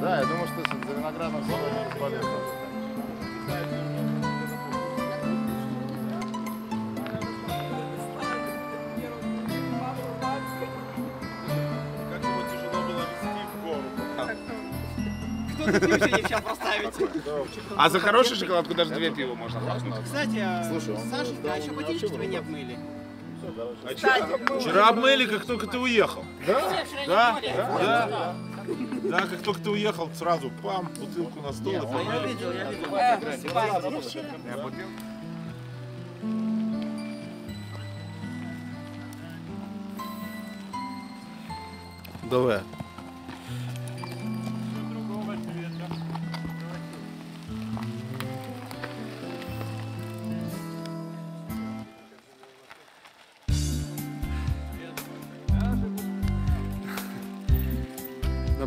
Да, я думаю, что за виноградом равно бесполезно. Как его тяжело было вести в гору. Кто-то движение сейчас поставить. А за хорошую шоколадку даже две пива можно. Кстати, а Слушай, он Саша, сделал а еще ботиночки твои не обмыли. Вчера обмыли, как только ты уехал. Да? Да? Да? Да, как только ты уехал, сразу пам, бутылку на стол и Я видел, я видел. Давай.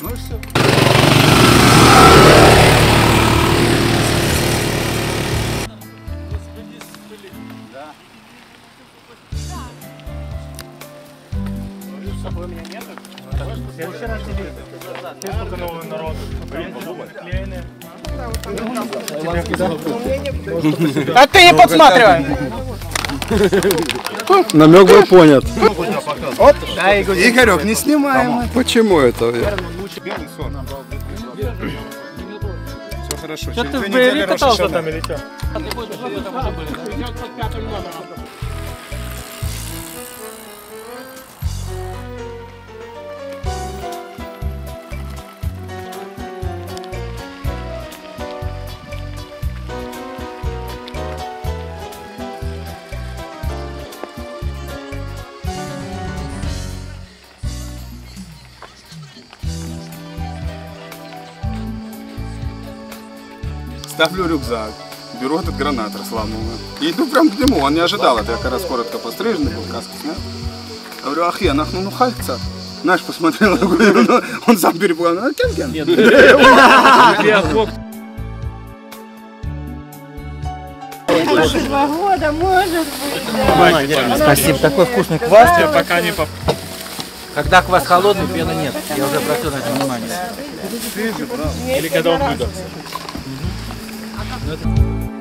Ну все. А ты не подсматривай. Намек был понят. Игорек, не снимаем. Почему это? Все хорошо. Что ты в Рош катался там или что? Ставлю рюкзак, беру этот гранат разломанный. И иду прям к нему, он не ожидал это, я как раз коротко постриженный был, каску снял. Я говорю, ахи, нахну ну хальца. Знаешь, посмотрел, я ну, он сам перепугал, а кен кен. Два года, может быть. Спасибо, такой вкусный квас. Я пока не поп... Когда квас холодный, пены нет. Я уже обратил на это внимание. Или когда он выдохся. Nothing.